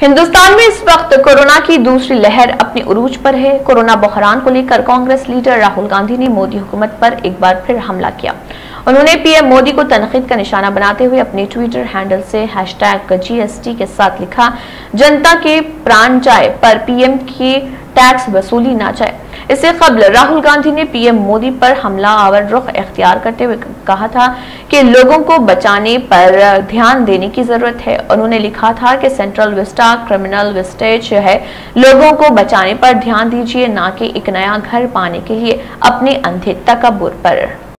हिंदुस्तान में इस वक्त कोरोना की दूसरी लहर अपने उरूज पर है। कोरोना बहरान को लेकर कांग्रेस लीडर राहुल गांधी ने मोदी हुकूमत पर एक बार फिर हमला किया। उन्होंने पीएम मोदी को तनकीद का निशाना बनाते हुए अपने ट्विटर हैंडल से हैशटैग जीएसटी के साथ लिखा, जनता के प्राण जाए पर पीएम की टैक्स वसूली ना जाए। इससे कबल राहुल गांधी ने पीएम मोदी पर हमला आवर रुख अख्तियार करते हुए कहा था कि लोगों को बचाने पर ध्यान देने की ज़रूरत है। उन्होंने लिखा था कि सेंट्रल विस्टा क्रिमिनल विस्टेज है, लोगों को बचाने पर ध्यान दीजिए, ना कि एक नया घर पाने के लिए अपने अंधे तकबर पर।